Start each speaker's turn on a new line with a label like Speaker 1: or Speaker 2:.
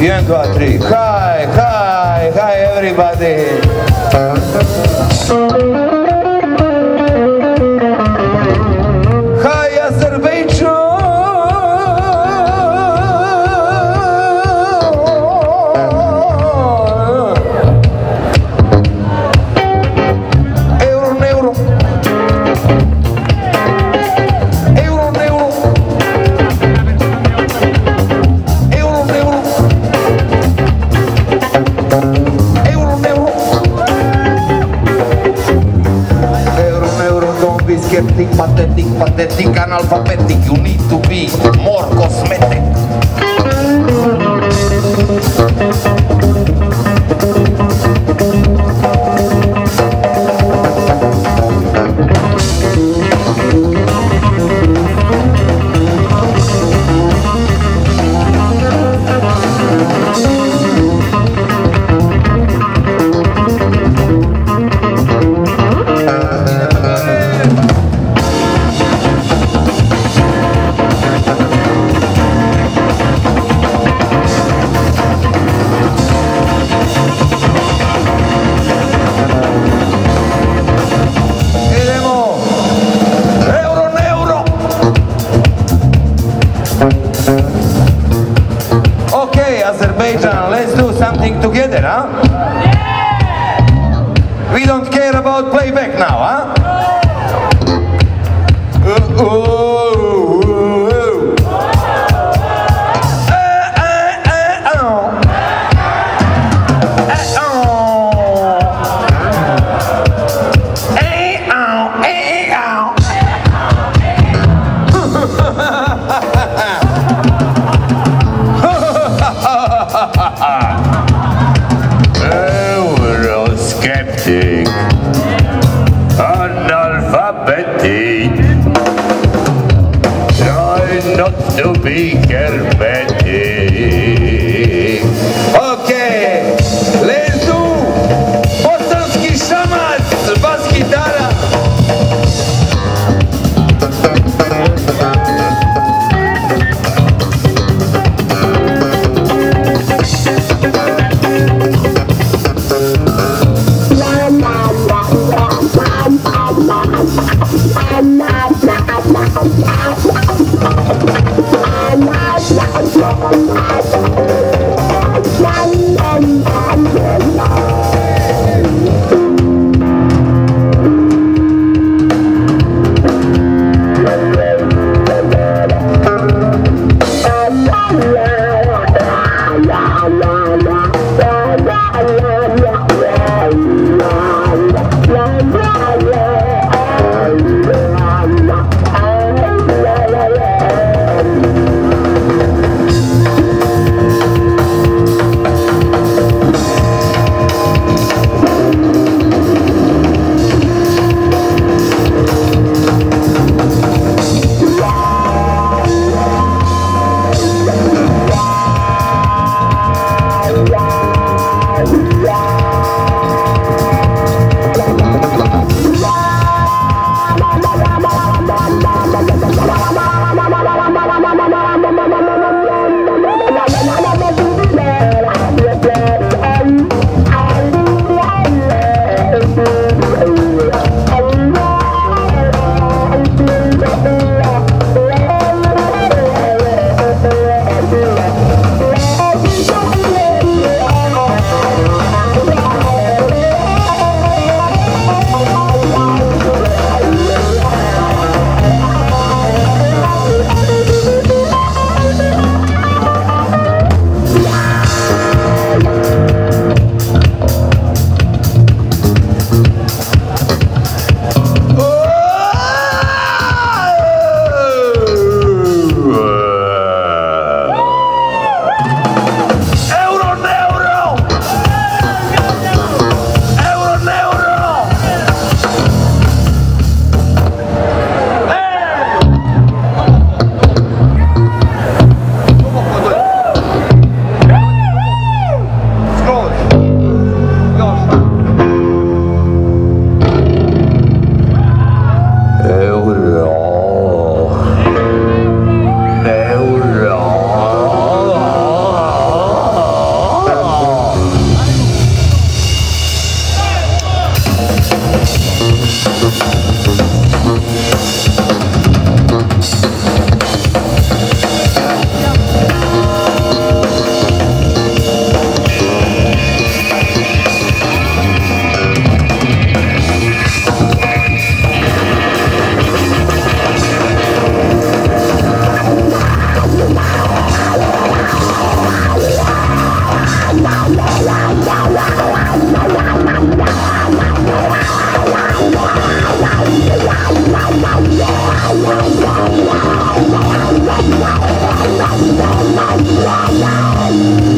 Speaker 1: One, two, three. Hi, hi, hi, everybody. Pathetic, analphabetic. You need to be more cosmetic. We don't care about playback now, huh? Uh, ooh,
Speaker 2: analphabetic, try not to be hermetic.
Speaker 1: 배우려 Wow, wow,
Speaker 3: wow, wow.